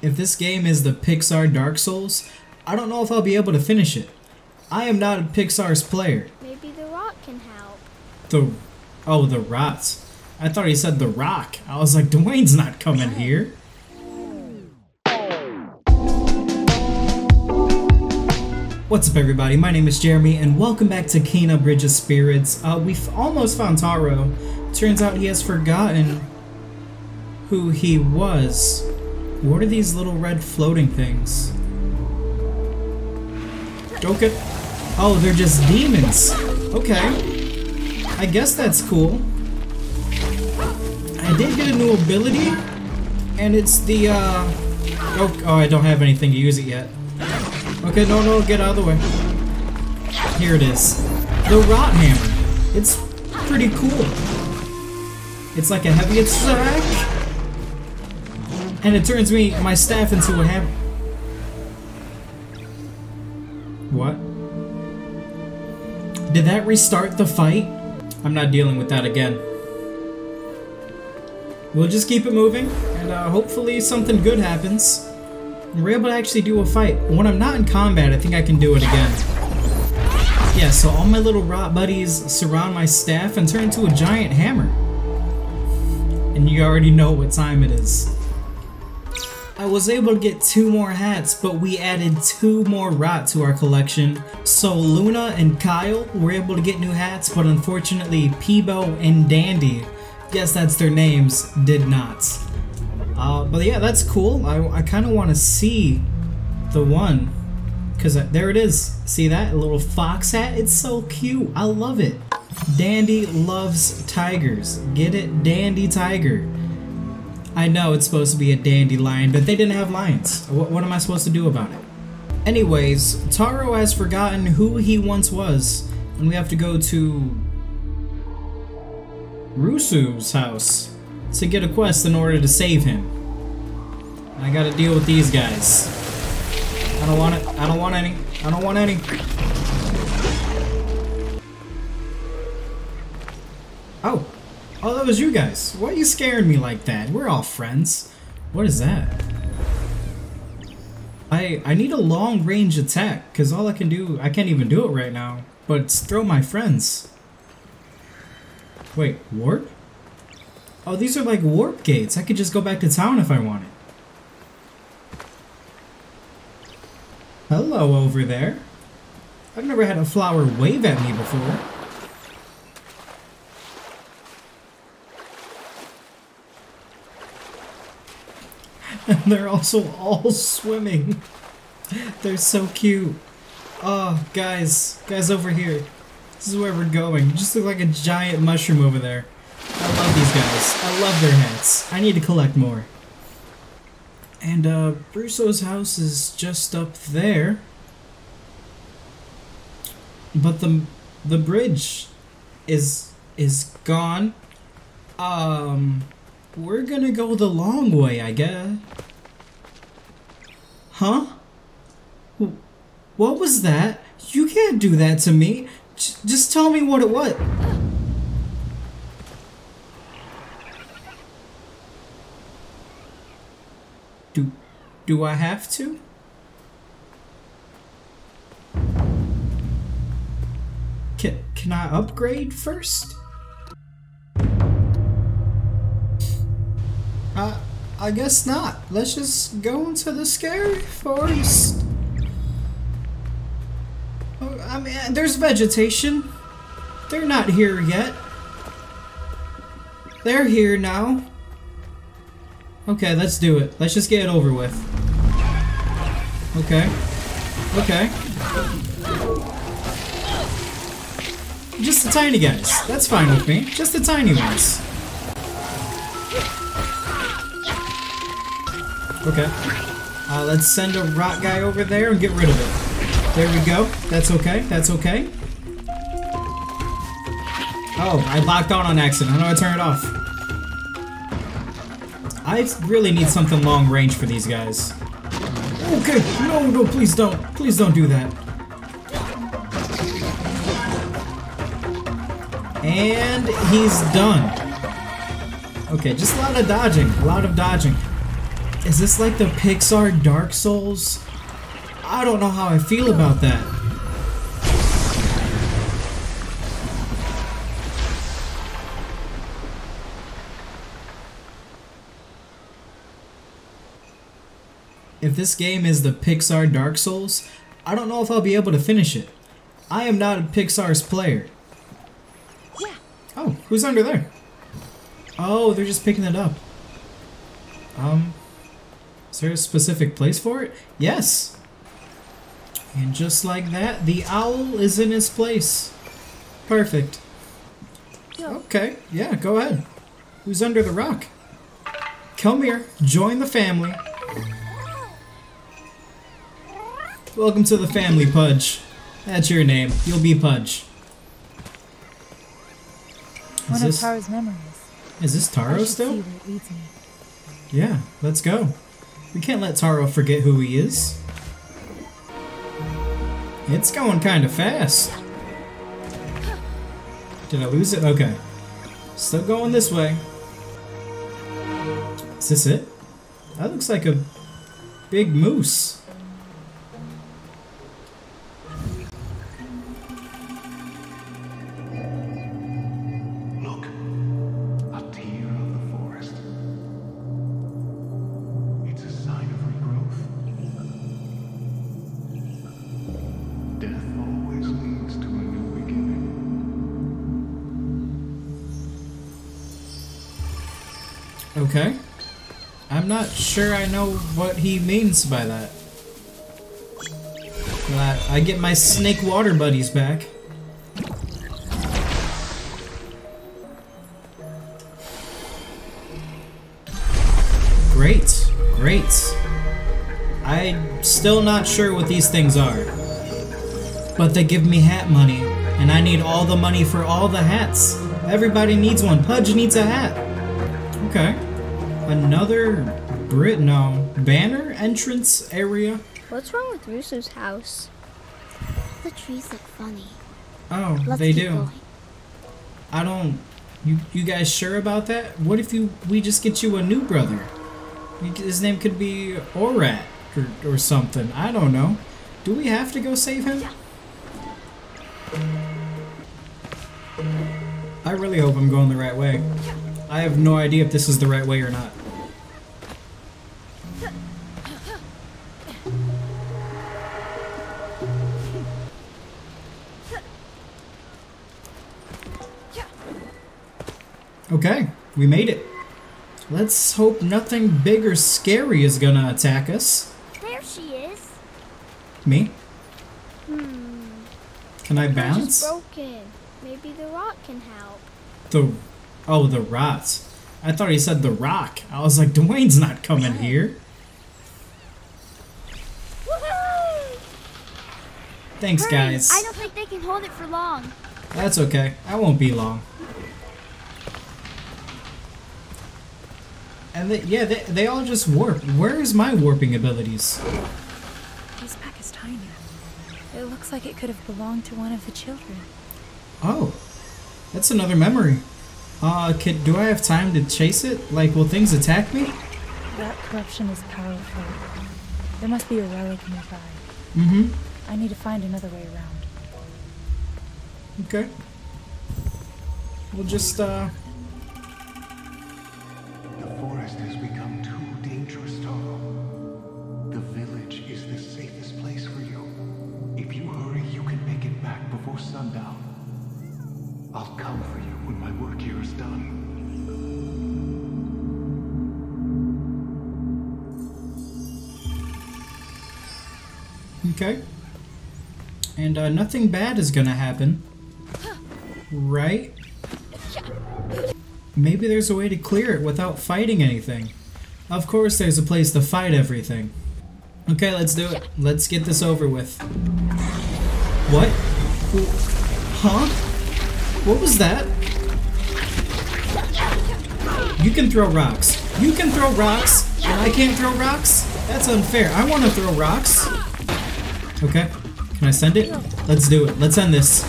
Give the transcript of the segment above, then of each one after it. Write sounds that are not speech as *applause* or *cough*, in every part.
if this game is the Pixar Dark Souls, I don't know if I'll be able to finish it. I am not a Pixar's player. Maybe the rock can help. The oh, the rots. I thought he said the rock. I was like, Dwayne's not coming here. What's up everybody, my name is Jeremy and welcome back to Kena Bridge of Spirits. Uh, we've almost found Taro. Turns out he has forgotten who he was. What are these little red floating things? Don't get... Oh, they're just demons. Okay. I guess that's cool. I did get a new ability, and it's the, uh... Oh, oh, I don't have anything to use it yet. Okay, no, no, get out of the way. Here it is. The Rot Hammer. It's pretty cool. It's like a heavy attack, and it turns me, my staff into a hammer. What? Did that restart the fight? I'm not dealing with that again. We'll just keep it moving, and uh, hopefully something good happens. We're able to actually do a fight. When I'm not in combat, I think I can do it again. Yeah, so all my little rot buddies surround my staff and turn into a giant hammer. And you already know what time it is. I was able to get two more hats, but we added two more rot to our collection. So Luna and Kyle were able to get new hats, but unfortunately Peebo and Dandy, yes that's their names, did not. Uh, but yeah, that's cool. I, I kind of want to see the one. Because there it is. See that? A little fox hat? It's so cute. I love it. Dandy loves tigers. Get it? Dandy tiger. I know it's supposed to be a dandelion, but they didn't have lions. What, what am I supposed to do about it? Anyways, Taro has forgotten who he once was, and we have to go to Rusu's house to get a quest in order to save him. I gotta deal with these guys. I don't want it. I don't want any. I don't want any. Oh. Oh, that was you guys. Why are you scaring me like that? We're all friends. What is that? I I need a long range attack, because all I can do, I can't even do it right now, but throw my friends. Wait, warp? Oh, these are like warp gates. I could just go back to town if I wanted. Hello over there. I've never had a flower wave at me before. And *laughs* they're also all swimming. They're so cute. Oh, guys. Guys over here. This is where we're going. You just look like a giant mushroom over there. I love these guys. I love their hats. I need to collect more. And, uh, Rusu's house is just up there. But the, the bridge is, is gone. Um, we're gonna go the long way, I guess. Huh? What was that? You can't do that to me. J just tell me what it was. Do, do I have to? Can, can I upgrade first? I guess not. Let's just go into the scary forest. Oh, I mean, there's vegetation. They're not here yet. They're here now. Okay, let's do it. Let's just get it over with. Okay. Okay. Just the tiny guys. That's fine with me. Just the tiny ones. Okay. Uh, let's send a rot guy over there and get rid of it. There we go. That's okay. That's okay. Oh, I locked on on accident. How do I turn it off? I really need something long range for these guys. Okay, no, no, please don't. Please don't do that. And he's done. Okay, just a lot of dodging. A lot of dodging. Is this like the Pixar Dark Souls? I don't know how I feel about that. If this game is the Pixar Dark Souls, I don't know if I'll be able to finish it. I am not a Pixar's player. Oh, who's under there? Oh, they're just picking it up. Um, is there a specific place for it? Yes. And just like that, the owl is in his place. Perfect. Okay, yeah, go ahead. Who's under the rock? Come here, join the family. Welcome to the family, Pudge. That's your name. You'll be Pudge. Is One this, of Taro's memories. is this Taro still? see it leads me. Yeah, let's go. We can't let Taro forget who he is. It's going kind of fast. Did I lose it? Okay. Still going this way. Is this it? That looks like a big moose. Okay. I'm not sure I know what he means by that. But I get my snake water buddies back. Great, great. I'm still not sure what these things are. But they give me hat money, and I need all the money for all the hats. Everybody needs one. Pudge needs a hat. Okay. Another Brit no banner entrance area. What's wrong with Rusu's house? The trees look funny. Oh, Let's they do. going. I don't. You you guys sure about that? What if you we just get you a new brother? His name could be Orat or, or something. I don't know. Do we have to go save him? I really hope I'm going the right way. I have no idea if this is the right way or not. Okay, we made it. Let's hope nothing big or scary is gonna attack us. There she is. Me? Hmm. Can I bounce? broken. Maybe the rock can help. The oh, the rot. I thought he said the rock. I was like, Dwayne's not coming here. Thanks, Hurry, guys. I don't think they can hold it for long. That's okay. I won't be long. And they, yeah, they, they all just warp. Where is my warping abilities? This pack is tiny. It looks like it could have belonged to one of the children. Oh, that's another memory. Uh, can, do I have time to chase it? Like, will things attack me? That corruption is powerful. There must be a relic nearby. Mm-hmm. I need to find another way around. Okay. We'll just, uh... Okay. And, uh, nothing bad is gonna happen. Right? Maybe there's a way to clear it without fighting anything. Of course there's a place to fight everything. Okay, let's do it. Let's get this over with. What? Wh- Huh? What was that? You can throw rocks. You can throw rocks, and I can't throw rocks? That's unfair. I want to throw rocks. Okay. Can I send it? Let's do it. Let's end this.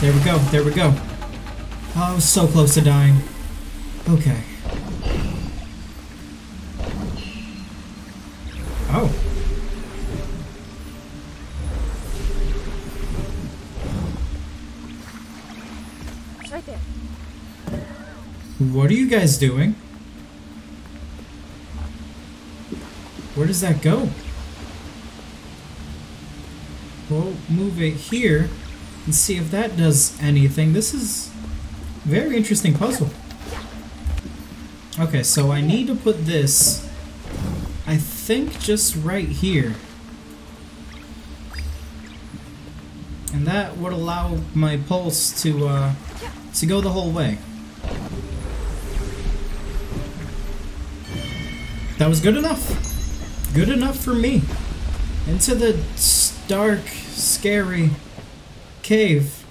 There we go. There we go. Oh, I was so close to dying. Okay. Oh. Right there. What are you guys doing? Where does that go? Move it here and see if that does anything. This is very interesting puzzle. Okay, so I need to put this, I think just right here. And that would allow my pulse to, uh, to go the whole way. That was good enough. Good enough for me. Into the dark, scary cave.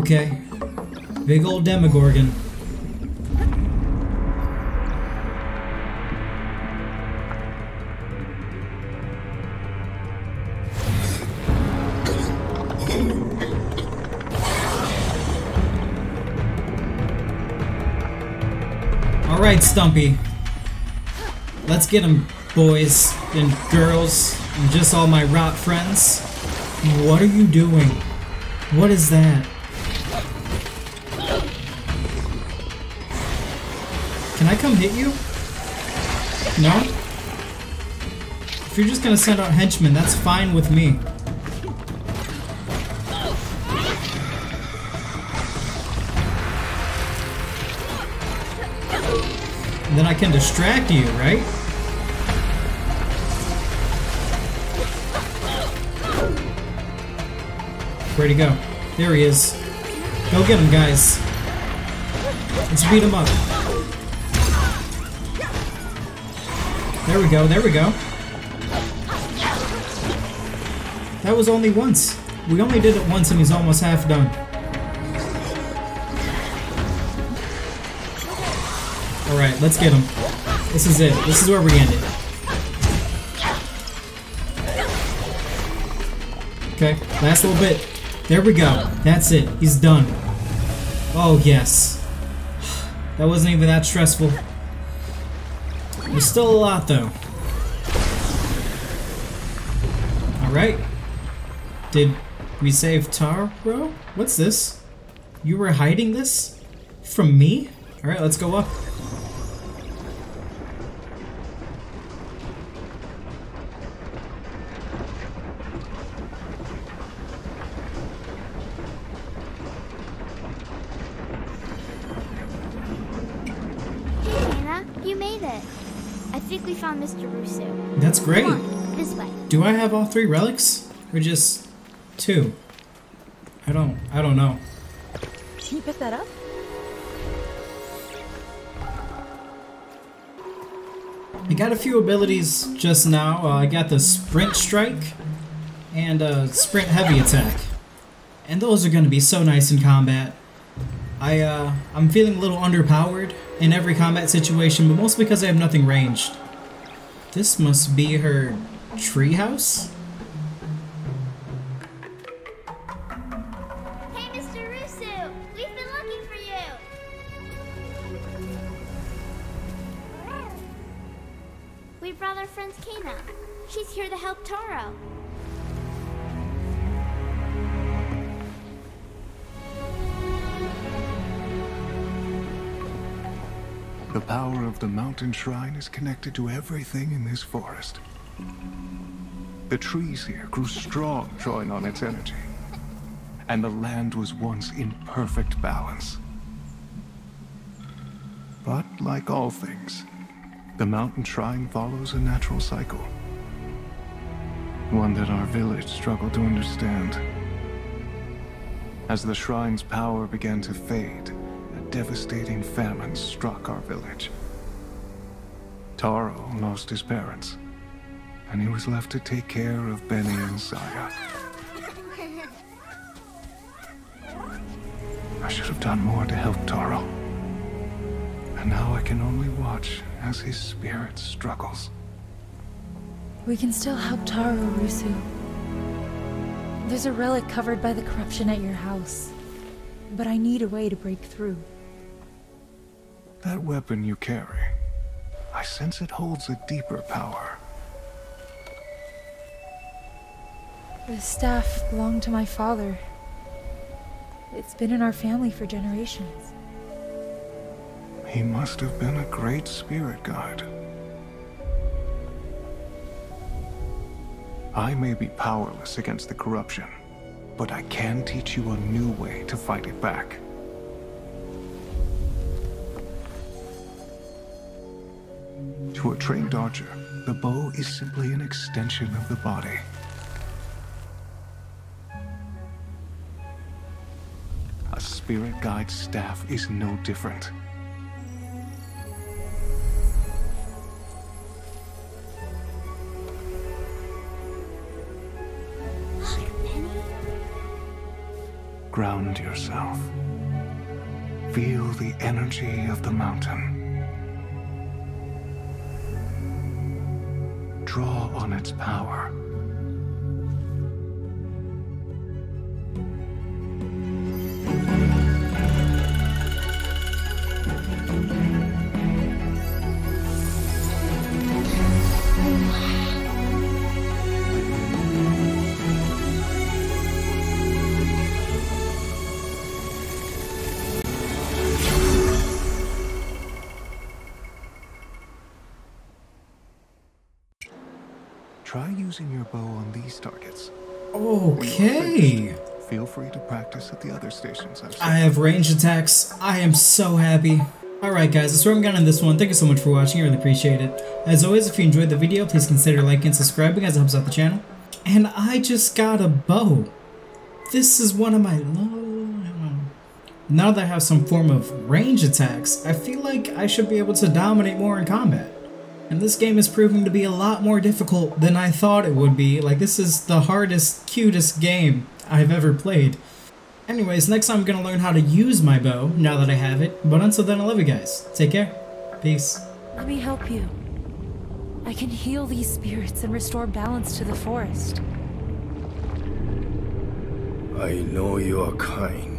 Okay. Big old Demogorgon. Alright, Stumpy. Let's get him, boys and girls, and just all my rot friends. What are you doing? What is that? Can I come hit you? No? If you're just gonna send out henchmen, that's fine with me. I can distract you, right? Where'd he go? There he is. Go get him, guys. Let's beat him up. There we go, there we go. That was only once. We only did it once and he's almost half done. Alright, let's get him. This is it. This is where we end it. Okay, last little bit. There we go. That's it. He's done. Oh, yes. *sighs* That wasn't even that stressful. There's still a lot, though. Alright. Did we save Taro? What's this? You were hiding this? From me? Alright, let's go up. Found Mr. Rusu. That's great. Come on, this way. Do I have all three relics? Or just two? I don't I don't know. Can you pick that up? I got a few abilities just now. Uh, I got the sprint strike and uh, sprint heavy attack. And those are going to be so nice in combat. I uh, I'm feeling a little underpowered in every combat situation, but mostly because I have nothing ranged. This must be her treehouse? Hey, Mr. Rusu! We've been looking for you! We brought our friend Kena. She's here to help Taro. The power of the mountain shrine is connected to everything in this forest. The trees here grew strong, drawing on its energy. And the land was once in perfect balance. But like all things, the mountain shrine follows a natural cycle. One that our village struggled to understand. As the shrine's power began to fade, devastating famine struck our village. Taro lost his parents, and he was left to take care of Beni and Saiya. I should have done more to help Taro. And now I can only watch as his spirit struggles. We can still help Taro, Rusu. There's a relic covered by the corruption at your house. but I need a way to break through. That weapon you carry, I sense it holds a deeper power. The staff belonged to my father. It's been in our family for generations. He must have been a great spirit guide. I may be powerless against the corruption, but I can teach you a new way to fight it back. To a trained archer, the bow is simply an extension of the body. A spirit guide staff is no different. Ground yourself. Feel the energy of the mountain. Draw on its power. Your bow on these targets. Okay. Feel free to practice at the other stations I have range attacks. I am so happy. Alright guys, that's where I'm going on this one. Thank you so much for watching. I really appreciate it. As always, if you enjoyed the video, please consider liking and subscribing as it helps out the channel. And I just got a bow. This is one of my... Now that I have some form of range attacks, I feel like I should be able to dominate more in combat. And this game is proving to be a lot more difficult than I thought it would be. Like, this is the hardest, cutest game I've ever played. Anyways, next time I'm going to learn how to use my bow, now that I have it. But until then, I love you guys. Take care. Peace. Let me help you. I can heal these spirits and restore balance to the forest. I know you are kind.